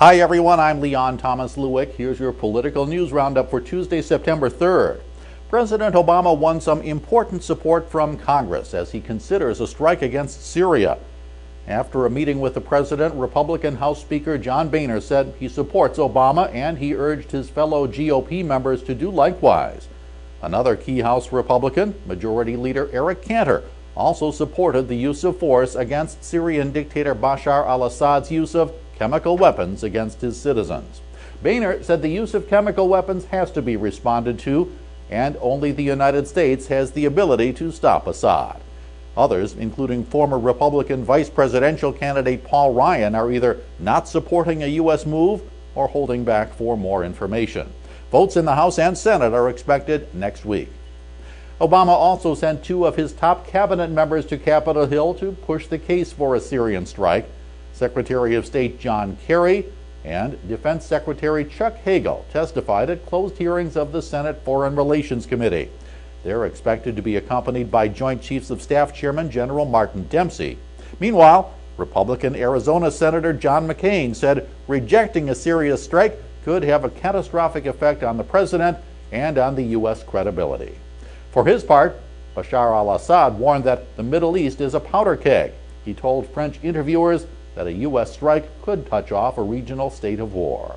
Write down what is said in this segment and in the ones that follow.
Hi everyone, I'm Leon Thomas Lewick. Here's your political news roundup for Tuesday, September 3rd. President Obama won some important support from Congress as he considers a strike against Syria. After a meeting with the president, Republican House Speaker John Boehner said he supports Obama and he urged his fellow GOP members to do likewise. Another key House Republican, Majority Leader Eric Cantor, also supported the use of force against Syrian dictator Bashar al Assad's use of chemical weapons against his citizens. Boehner said the use of chemical weapons has to be responded to, and only the United States has the ability to stop Assad. Others, including former Republican vice presidential candidate Paul Ryan, are either not supporting a U.S. move or holding back for more information. Votes in the House and Senate are expected next week. Obama also sent two of his top cabinet members to Capitol Hill to push the case for a Syrian strike. Secretary of State John Kerry and Defense Secretary Chuck Hagel testified at closed hearings of the Senate Foreign Relations Committee. They're expected to be accompanied by Joint Chiefs of Staff Chairman General Martin Dempsey. Meanwhile, Republican Arizona Senator John McCain said rejecting a Syria strike could have a catastrophic effect on the president and on the U.S. credibility. For his part, Bashar al Assad warned that the Middle East is a powder keg. He told French interviewers that a U.S. strike could touch off a regional state of war.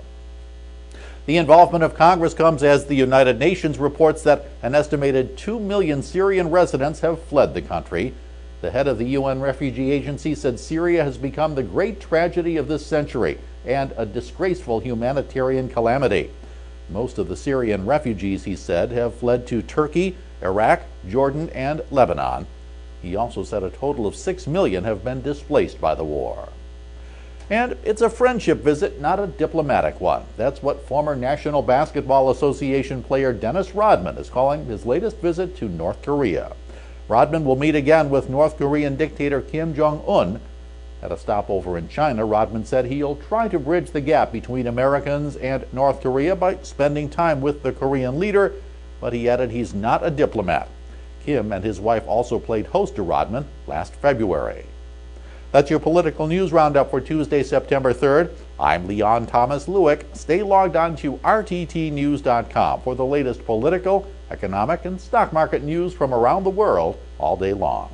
The involvement of Congress comes as the United Nations reports that an estimated 2 million Syrian residents have fled the country. The head of the UN Refugee Agency said Syria has become the great tragedy of this century and a disgraceful humanitarian calamity. Most of the Syrian refugees, he said, have fled to Turkey, Iraq, Jordan, and Lebanon. He also said a total of 6 million have been displaced by the war. And it's a friendship visit, not a diplomatic one. That's what former National Basketball Association player Dennis Rodman is calling his latest visit to North Korea. Rodman will meet again with North Korean dictator Kim Jong un. At a stopover in China, Rodman said he'll try to bridge the gap between Americans and North Korea by spending time with the Korean leader, but he added he's not a diplomat. Kim and his wife also played host to Rodman last February. That's your political news roundup for Tuesday, September 3rd. I'm Leon Thomas Lewick. Stay logged on to RTTNews.com for the latest political, economic, and stock market news from around the world all day long.